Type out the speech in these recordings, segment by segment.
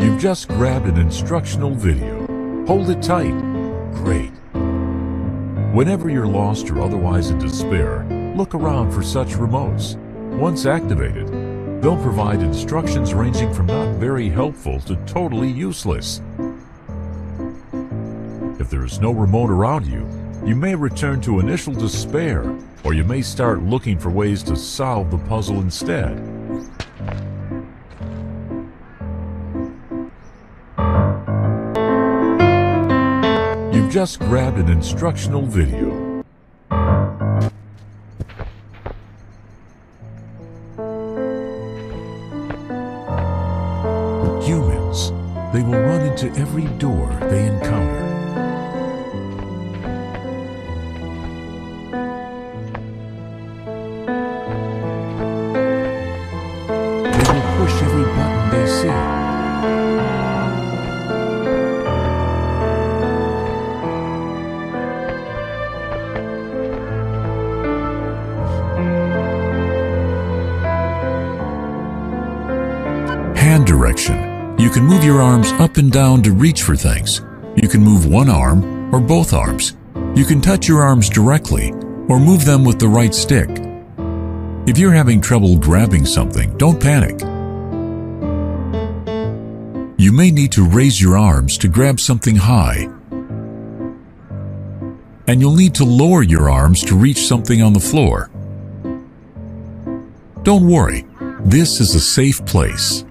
You've just grabbed an instructional video. Hold it tight. Great. Whenever you're lost or otherwise in despair, look around for such remotes. Once activated, they'll provide instructions ranging from not very helpful to totally useless. If there is no remote around you, you may return to initial despair, or you may start looking for ways to solve the puzzle instead. Just grabbed an instructional video. Humans, they will run into every door they encounter. They will push every button they see. Hand direction. You can move your arms up and down to reach for things. You can move one arm or both arms. You can touch your arms directly or move them with the right stick. If you're having trouble grabbing something, don't panic. You may need to raise your arms to grab something high. And you'll need to lower your arms to reach something on the floor. Don't worry, this is a safe place.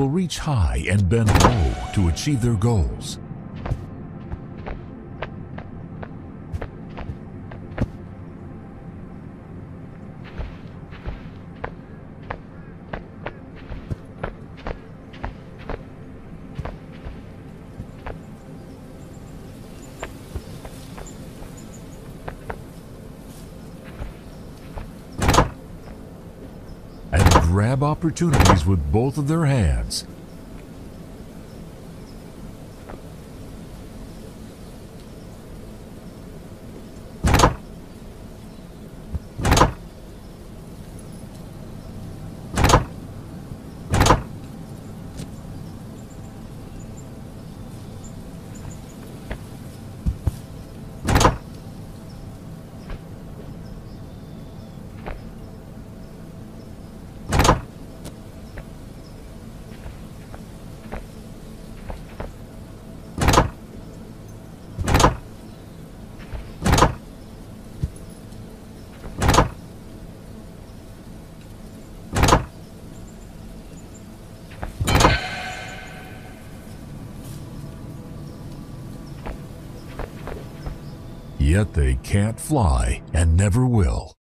Will reach high and bend low to achieve their goals. and grab opportunities with both of their hands. Yet they can't fly and never will.